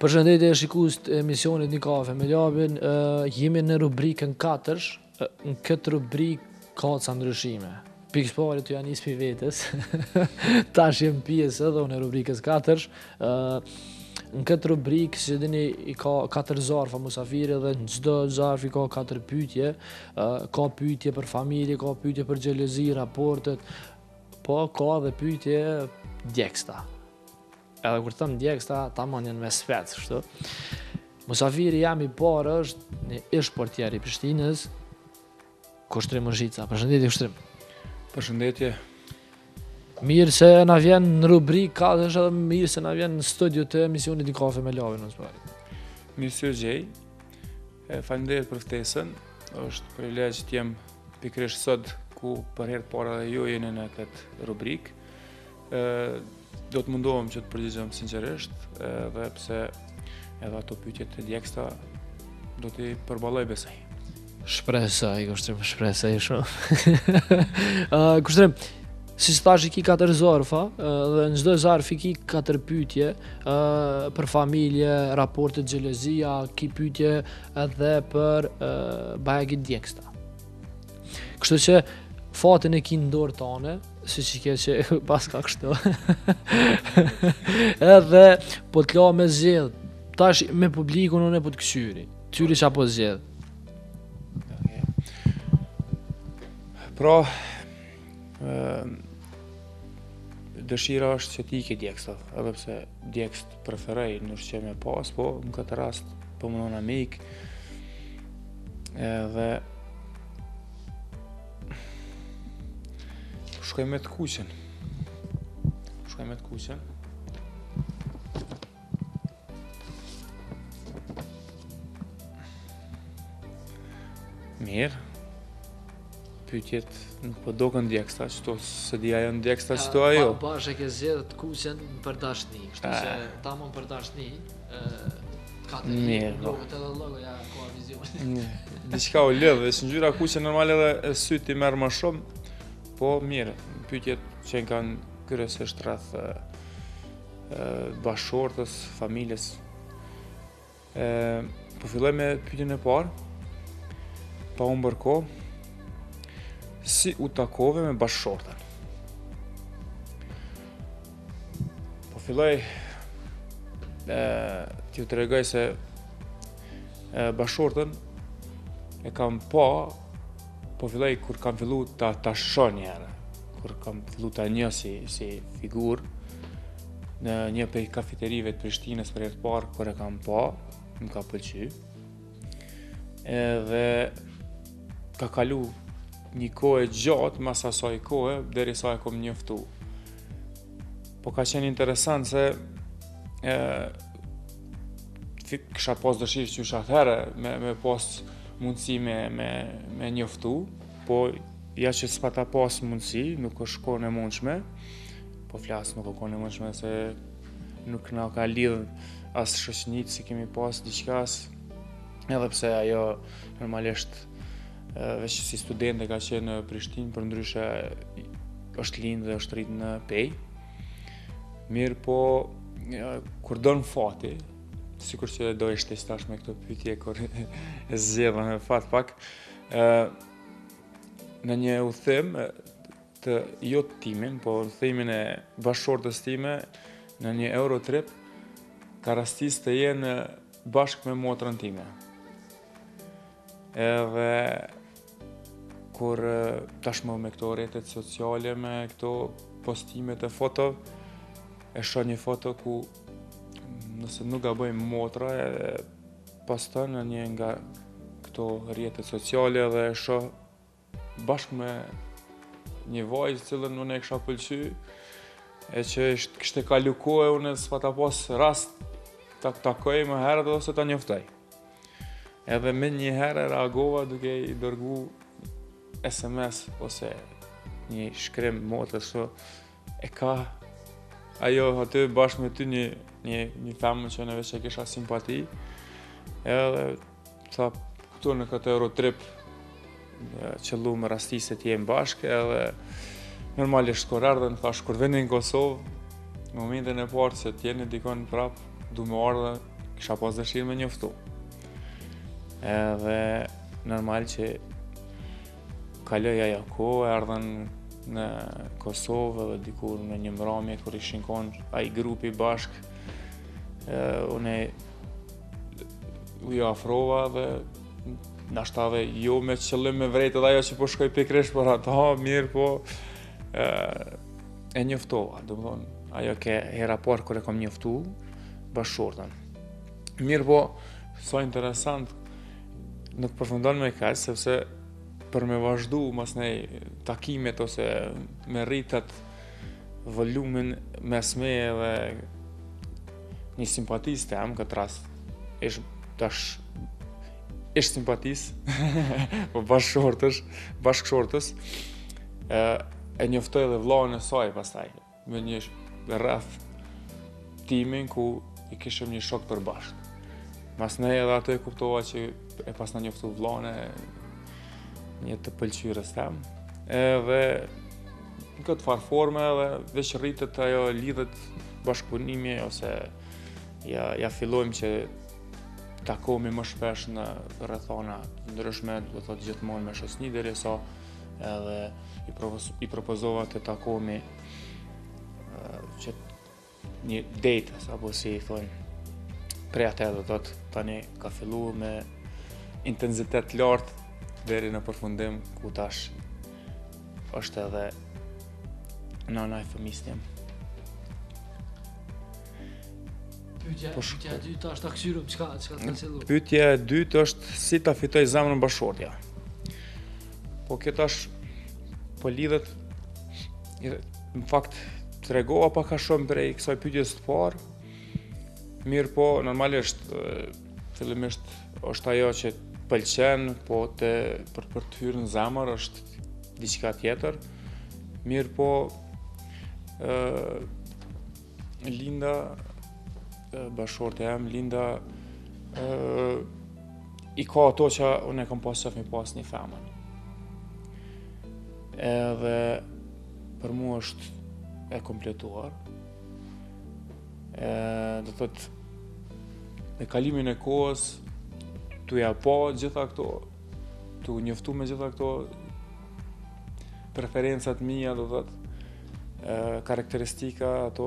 Përshëndetje shikues të emisionit një kafe me Labin, jemi në rubrikën 4, në këtë rubrikë ka ca ndryshime. Pikë së pari të janë ispi vetës, tash jam pjesë edhe unë e rubrikës 4, Në këtë rubrikë, siç e dini, i ka katër zarfa musafiri dhe në çdo zarf i ka katër pytje, ka pytje për familje, ka pytje për xhelozi, raportet, po ka dhe pytje djegsta. Edhe kur them djegsta, ta mund njën me spec, shtu. Musafiri jem i parë është një ish-portier i Prishtinës, Kushtrim Mushica. Përshëndetje Kushtrim. Përshëndetje. Mirë se na vjen në rubrikë, katërsh edhe mirë se na vjen në studio të emisionit Një Kafe me Labin, më së pari. Mirë se ju gjej, faleminderit për ftesën, është privilegj të jem pikërisht sot ku për herë të parë edhe ju jeni në këtë rubrikë. Do të mundohem që të përgjigjem sinqerisht, edhe pse edhe ato pyetje të djegsta do t'i përballoj besoj. Shpresoj, Kushtrim, shpresoj shumë. uh, Kushtrim, siç thashë i ki katër zarfa, uh, dhe në çdo zarf i ki katër pytje, uh, për familje, raportet xhelozia, ki pytje edhe për uh, bajagi të djegsta. Kështu që, fatin e ki në dorë tande, Si që kje që pas ka kështu. Edhe po të la me zgjedh. Tash me publikun edhe po të kqyri. Kqyri çka po zgjedh. Pra, dëshira është që t'i kem djegstat, edhe pse djegst preferoj nuk që me pas, po në këtë rast po më nëna mik, edhe Po shkoj me të kuqen. Po shkoj me të kuqen. Mirë. Pytjet nuk po doken djegsta qeto, s'e di a janë djegsta qeto a jo. Po, bash e ke zgjedh të kuqen për dashni, kështu se tamam për dashni, Mirë, po. Këtë edhe logoja Kohavision. Mirë, diçka u lidh, dhe si ngjyra e kuqe normal edhe sytë t'i merr ma shumë, po mirë, pytjet qenkan kryesisht rreth bashkëshortes, familjes. E, po filloj me pytjen e parë, pa humbur kohë, si u takove me bashkëshorten? Po filloj e, t'ju tregoj se e, bashkëshorten e kam pa, po filloj kur kam fillu ta, ta shoh njëherë, kur kam fillu ta njoh si, si figurë, në një prej kafeterive të Prishtinës për herë të parë, kur e kam pa, më ka pëlqy, Edhe ka kalu një kohë e gjatë mas asaj kohë deri sa e kom njoftu. Po ka qenë interesant se e, kisha pas dëshirë qysh atëherë me, me pas mundësi me, me, me njoftu, po ja që s'pata pas mundësi, nuk është kon e mundshme, po flas nuk është kon e mundshme se Nuk na ka lidh as shoqnitë s'i kemi pas diçka as edhe pse ajo normalisht veç si studente ka qenë në Prishtinë, përndryshe është lindë dhe është rritë në Pejë. Mirëpo, kur don fati, sikur që po ishte qetash me këto pytje, kur e zgjedhëm me fat pak, në një udhëtim, të jo timin, po udhëtimin e bashkëshortes time në një Eurotrip, ka rastis të jenë bashkë me motrën time. Edhe kur tashmë me këto rrjetet sociale, me këto postime të fotove, e shoh një foto ku nëse nuk gaboj motra e poston në një nga këto rrjetet sociale dhe e shoh bashkë me një vajzë të cilën unë e kisha pëlqy, e që kishte kalu kohë e unë s'pata pas rast ta takoj më herët ose ta njoftoj. Edhe menjëherë reagova duke i dërgu SMS ose një shkrim motrës E ke ajo aty bashkë me ty një një një femën që unë veç e kisha simpati. Edhe tha këtu në këtë Eurotrip qëllu me rastisë të jemi bashkë edhe normalisht kur erdhën thash kur vini në Kosovë në momentin e parë si të jeni dikun prap du me ardhë, kisha pas dëshirë me njoftu. Edhe normal që Kaloi ajo kohë, erdhën në Kosovë dhe dikur në një mbrëmje kur ishin kon ai grupi bashk unë u i afrova dhe nashta jo me qëllim me vërejt edhe ajo që po shkoj pikërisht për ata, mirëpo e, e njoftova, domethonë, ajo ke hera e parë kur e kom njoftu, bashkëshorten. Mirëpo, sa interesant, Nuk përfundon me kaq sepse për me vazhdu mas nej takimet ose me rritat volumin mes meje edhe një simpatisë tem n'këtë rast ish tash ish simpatisë po bashkëshortes bashkëshortes e, e njoftoj dhe vllaun e saj pastaj me një rreth timin ku i kishim një shok të përbashkët. Masnej edhe atë e kuptova që e pasna njoftu vllanë e një të pëlqyrës tem. Edhe në këtë farë forme edhe veç rritet ajo lidhet bashkëpunimi ose ja, ja fillojmë që takomi më shpesh në rrethona të ndryshme, do të thotë gjithmonë me shoqni derisa edhe i, propos, i propozova të takomi që një date, apo si i thojnë, prej atë edhe do të thotë tani ka fillu me intensitet të lartë deri në përfundim ku tash është edhe nana e fëmijës tim. Pyetja po e dytë është ta këshirum çka çka të kanë Pyetja e dytë është si ta fitoj zemrën bashkëshortja. Po kjo tash po lidhet në fakt tregova pak a shumë prej kësaj pyetjes së parë. Mirëpo, normalisht fillimisht është ajo që të pëlqen, po të për për të hyrë në zemër është diçka tjetër. Mirëpo, ë Linda, bashkëshortja jem, Linda, i ka ato që unë e kom pas qef me pas një femën. Edhe për mu është e kompletuar. E, do të thotë me kalimin e kohës, tu ja pa gjitha këto Tu njoftu me gjitha këto preferencat e mija, do të thotë karakteristika, ato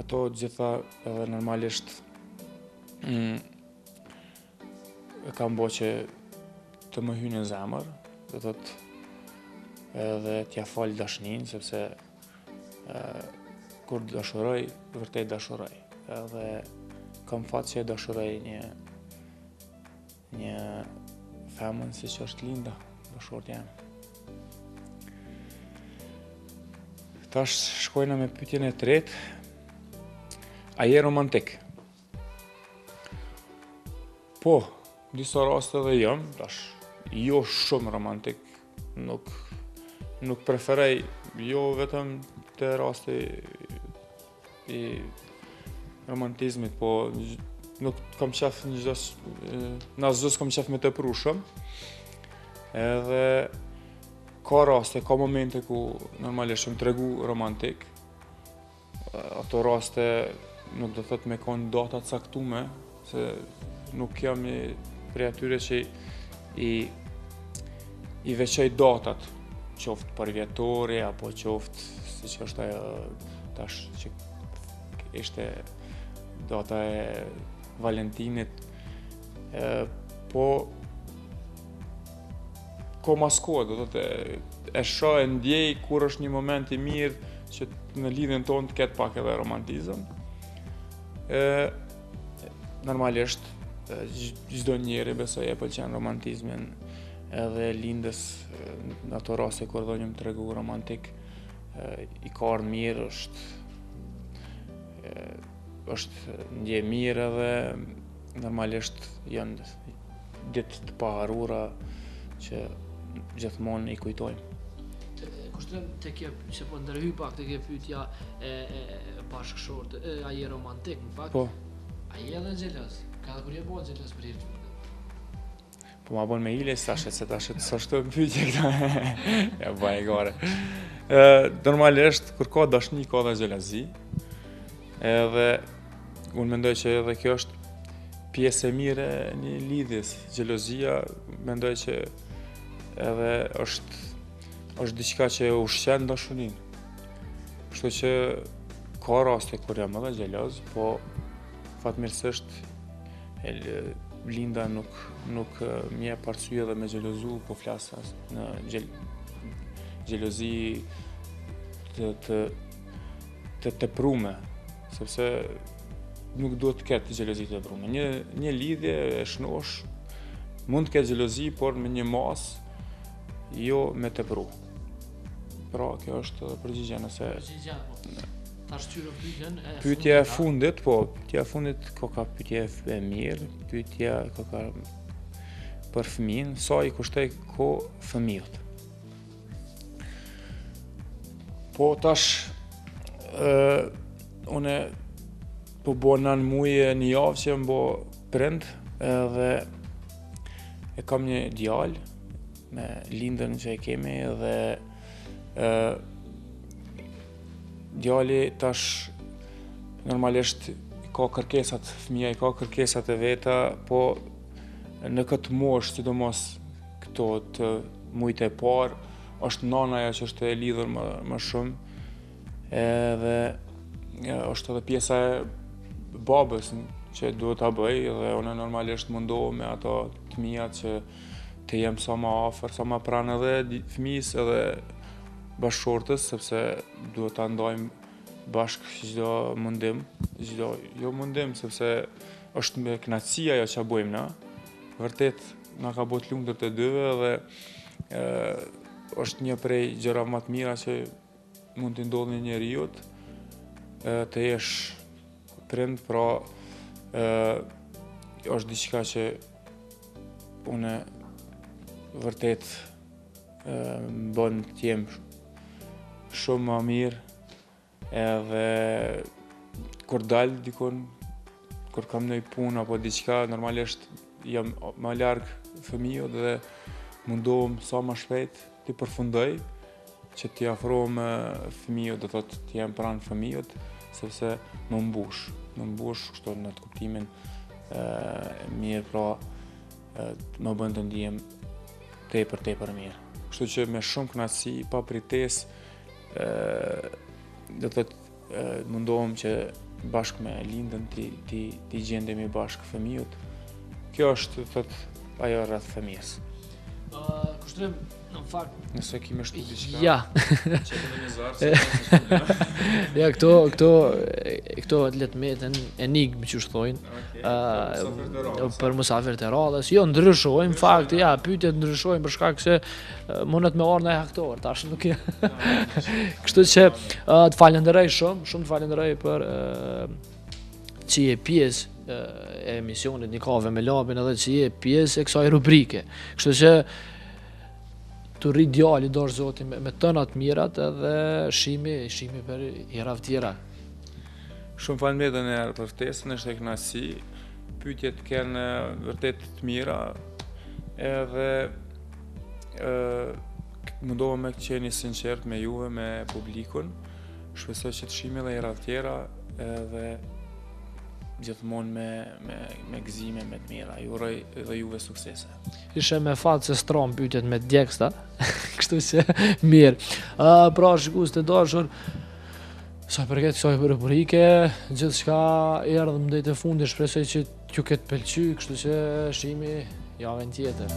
ato gjitha edhe normalisht mm, e ka bo që të më hynë në zemër, do të thotë edhe t'ia falë dashnin, sepse kur dashuroj, vërtet dashuroj. Edhe kam fat që e dashuroj një një femën siç është Linda, bashkëshortja jem. Tash shkojnë me pytjen e tretë, a je romantik? Po, disa raste edhe jam, tash, jo shumë romantik, Nuk, nuk preferoj, jo vetëm të rasti i romantizmit, po nuk kam qef në gjithçka, në asgjë s'kam qef me tepru shumë. Edhe ka raste, ka momente ku normalisht jam tregu romantik, Ato raste nuk do të thotë me konë data të caktume, se nuk jam një prej atyre që i i veçoj datat, qoftë për vjetore, apo qoftë, siç është ajo tash që ishte data e Valentinit, po Kohë mas kohe, do të thotë e shoh e ndjej kur është një moment i mirë që në lidhjen tonë të ketë pak edhe romantizëm. E, normalisht, çdo njeri besoj e pëlqen romantizmin edhe Lindës në ato raste kur edhe jam tregu romantik i ka ardh mirë është është ndje mirë edhe Normalisht janë ditë të paharruara që gjithmonë i kujtojmë. Kushtrim te kjo që po ndërhy pak te kjo pytja e, e, e bashkëshort, e, a je romantik në fakt? Po. A je edhe xheloz? Ka edhe kur je bërë xheloz për herë Po ma bën me hile s'asht, se tash s'asht te pyetjet këta. Ja bëj gore. Normalisht kur ka dashni ka edhe xhelozi. Edhe unë mendoj që edhe kjo është pjesë e mirë e një lidhjes. Xhelozia, mendoj që edhe është, është diçka që e ushqen dashuninë. Kështu që ka raste kur jam edhe xheloz, po fatmirësisht Linda nuk nuk më jep arsye edhe me xhelozu, po flas në xhel xhelozi të të të teprume, sepse nuk duhet të ketë xhelozi të teprume. Një një lidhje e shnoshë mund të ketë xhelozi, por me një masë jo me tepru. Pra, kjo është përgjigja nëse... Përgjigja, po. Pyetja e fundit, po, pyetja e fundit ka qenë pyetje e mirë, pyetja ka qenë për fëmijën, sa i kushtoj kohë fëmijës. Po tash, uh, unë po boj nëntë muj e një javë që jam bo prind, edhe e kam një djalë me Lindën që e kemi, edhe uh, Djali tash normalisht i ka kërkesat, fëmija i ka kërkesat e veta, po në këtë moshë, sidomos këta muajt e parë, është nana ajo që është e lidhur më, më shumë, edhe është edhe pjesa e babës që duhet ta bëj, dhe unë normalisht mundohem me ato të mia që të jem sa ma afër, sa ma pranë edhe fëmijës edhe bashkëshortes sepse duhet ta ndajmë bashkë çdo mundim, çdo jo mundim sepse është me kënaqësi ajo që bëjmë na. Vërtet na ka bëtë lumtur të dyve dhe është një prej gjëra më të mira që mund të ndodhë një njeriut të jesh prind, pra është diçka që unë vërtet Më bën të jem shumë më mirë edhe kur dal dikun, kur kam ndonjë punë apo diçka, normalisht jam më larg fëmijës dhe mundohem sa më shpejt t'i përfundoj që t'i afrohem fëmijës, do të thotë të jem pranë fëmijës, sepse më mbush, më mbush kështu në atë kuptimin e mirë pra më bën të ndihem tepër tepër mirë. Kështu që me shumë kënaqësi, pa përtesë, do të mundohem që bashkë me Lindën t'i, t'i, t'i gjendemi bashkë fëmijës. Kjo është, thotë, ajo rreth fëmijës. Uh, Në fakt, nëse ke me shtu diçka. Ja. Çetëve në zvarr. Ja këto, këto, këto atlete mbeten enigmë qysh thojnë. Ëh, për musafirët e radhës. Jo ndryshojnë në fakt, ja, pyetjet ndryshojnë për shkak se mundet me ardhë naj aktor, tash nuk e. Kështu që të falenderoj shumë, shumë të falenderoj për që je pjesë e emisionit një kafe me Labin edhe që je pjesë e kësaj rubrike. Kështu që t'u rrit djali dhashtë Zoti me, me tëna t'mirat edhe shihmi, shihmi për herave tjera. Shumë faleminderit për ftesën, ishte knaqsi, pytjet qenë vërtet të mira, edhe e, mundova me qenë i sinqertë me juve, me publikun, Shpresoj që të shihemi edhe herave të tjera edhe gjithmonë me me me gëzime me të mira. Ju uroj edhe juve suksese. Ishe me fat se s't'ranë pyetjet më djegësta. Kështu që mirë. Ë uh, pra shikues të dashur, Sa i përket kësaj rubrike, gjithçka, erdhëm deri te fundi, shpresoj që t'ju ketë pëlqy, kështu që shihmi javën tjetër.